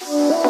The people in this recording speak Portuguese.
Música